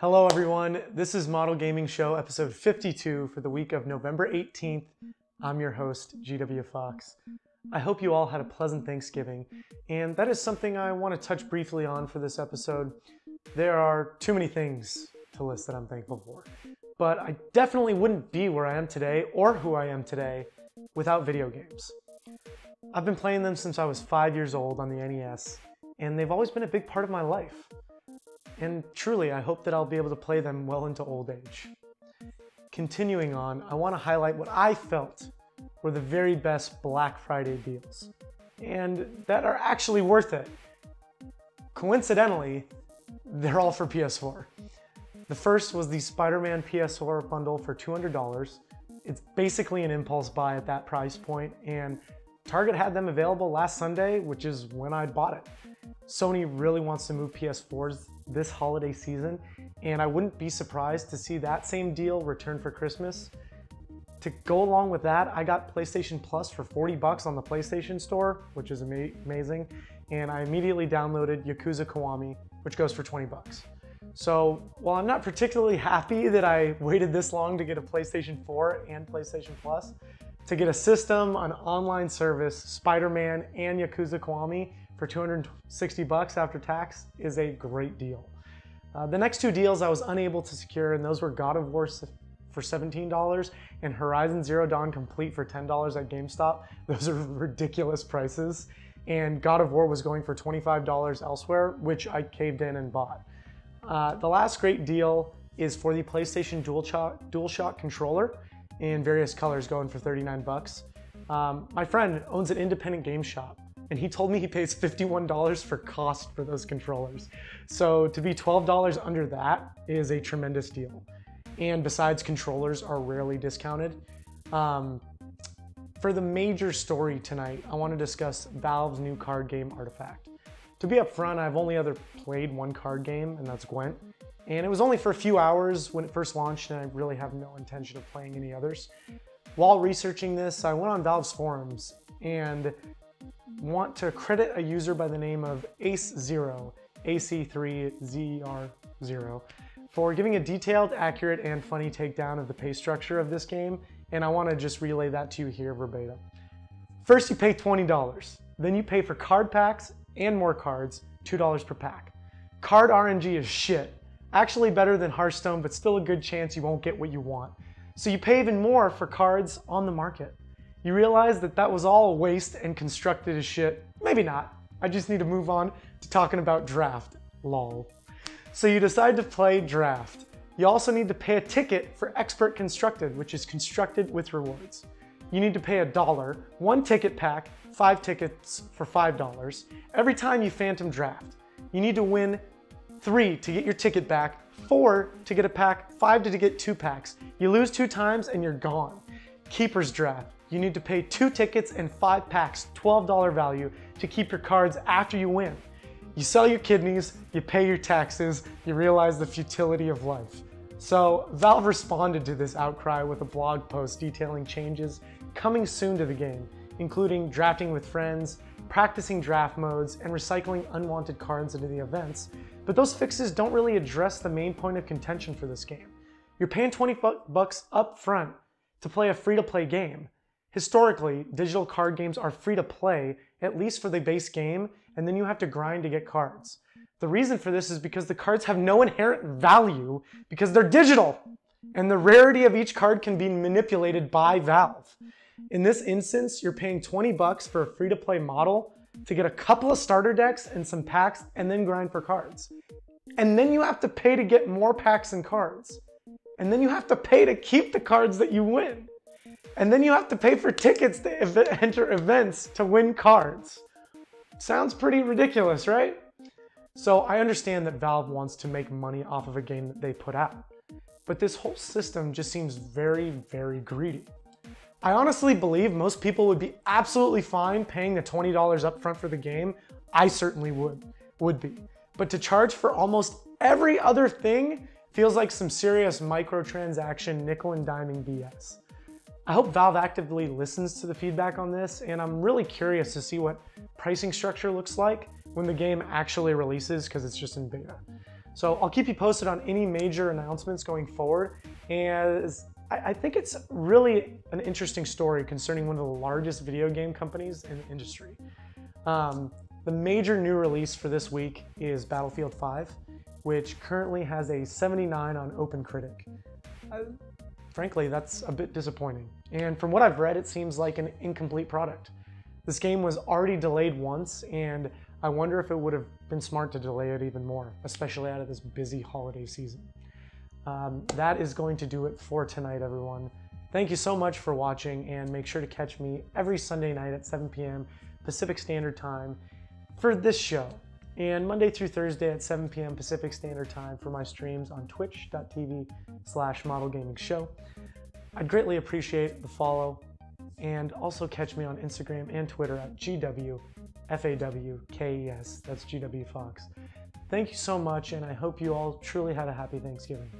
Hello, everyone. This is Model Gaming Show, episode 52 for the week of November 18th. I'm your host, GW Fawkes. I hope you all had a pleasant Thanksgiving, and that is something I want to touch briefly on for this episode. There are too many things to list that I'm thankful for, but I definitely wouldn't be where I am today or who I am today without video games. I've been playing them since I was five years old on the NES, and they've always been a big part of my life. And truly, I hope that I'll be able to play them well into old age. Continuing on, I want to highlight what I felt were the very best Black Friday deals, and that are actually worth it. Coincidentally, they're all for PS4. The first was the Spider-Man PS4 bundle for $200. It's basically an impulse buy at that price point, and Target had them available last Sunday, which is when I bought it. Sony really wants to move PS4s this holiday season, and I wouldn't be surprised to see that same deal return for Christmas. To go along with that, I got PlayStation Plus for 40 bucks on the PlayStation Store, which is ama amazing, and I immediately downloaded Yakuza Kiwami, which goes for 20 bucks. So while I'm not particularly happy that I waited this long to get a PlayStation 4 and PlayStation Plus, to get a system, an online service, Spider-Man, and Yakuza Kiwami for 260 bucks after tax is a great deal. Uh, the next two deals I was unable to secure, and those were God of War for $17 and Horizon Zero Dawn Complete for $10 at GameStop. Those are ridiculous prices. And God of War was going for $25 elsewhere, which I caved in and bought. Uh, the last great deal is for the PlayStation DualShock, DualShock controller in various colors going for 39 bucks. Um, my friend owns an independent game shop and he told me he pays $51 for cost for those controllers. So to be $12 under that is a tremendous deal. And besides, controllers are rarely discounted. Um, for the major story tonight, I want to discuss Valve's new card game Artifact. To be upfront, I've only ever played one card game, and that's Gwent. And it was only for a few hours when it first launched, and I really have no intention of playing any others. While researching this, I went on Valve's forums, and want to credit a user by the name of Ace0, AC3ZR0, for giving a detailed, accurate, and funny takedown of the pay structure of this game, and I want to just relay that to you here verbatim. First, you pay $20. Then you pay for card packs and more cards, $2 per pack. Card RNG is shit. Actually better than Hearthstone, but still a good chance you won't get what you want. So you pay even more for cards on the market. You realize that that was all waste and constructed as shit? Maybe not. I just need to move on to talking about draft. Lol. So you decide to play draft. You also need to pay a ticket for expert constructed, which is constructed with rewards. You need to pay a dollar, one ticket pack, five tickets for $5 every time you phantom draft. You need to win three to get your ticket back, four to get a pack, five to get two packs. You lose two times and you're gone. Keeper's draft you need to pay two tickets and five packs, $12 value, to keep your cards after you win. You sell your kidneys, you pay your taxes, you realize the futility of life. So Valve responded to this outcry with a blog post detailing changes coming soon to the game, including drafting with friends, practicing draft modes, and recycling unwanted cards into the events. But those fixes don't really address the main point of contention for this game. You're paying 20 bucks up front to play a free-to-play game, Historically, digital card games are free to play, at least for the base game, and then you have to grind to get cards. The reason for this is because the cards have no inherent value because they're digital, and the rarity of each card can be manipulated by Valve. In this instance, you're paying 20 bucks for a free to play model to get a couple of starter decks and some packs and then grind for cards. And then you have to pay to get more packs and cards. And then you have to pay to keep the cards that you win. And then you have to pay for tickets to enter events to win cards. Sounds pretty ridiculous, right? So I understand that Valve wants to make money off of a game that they put out. But this whole system just seems very, very greedy. I honestly believe most people would be absolutely fine paying the $20 upfront for the game. I certainly would, would be. But to charge for almost every other thing feels like some serious microtransaction nickel and diming BS. I hope Valve actively listens to the feedback on this, and I'm really curious to see what pricing structure looks like when the game actually releases because it's just in beta. So I'll keep you posted on any major announcements going forward. And I think it's really an interesting story concerning one of the largest video game companies in the industry. Um, the major new release for this week is Battlefield 5, which currently has a 79 on OpenCritic. Uh, frankly, that's a bit disappointing. And from what I've read, it seems like an incomplete product. This game was already delayed once, and I wonder if it would have been smart to delay it even more, especially out of this busy holiday season. Um, that is going to do it for tonight, everyone. Thank you so much for watching, and make sure to catch me every Sunday night at 7 p.m. Pacific Standard Time for this show, and Monday through Thursday at 7 p.m. Pacific Standard Time for my streams on twitch.tv slash model gaming show. I'd greatly appreciate the follow, and also catch me on Instagram and Twitter at GWFAWKES, That's GW Fawkes. Thank you so much, and I hope you all truly had a happy Thanksgiving.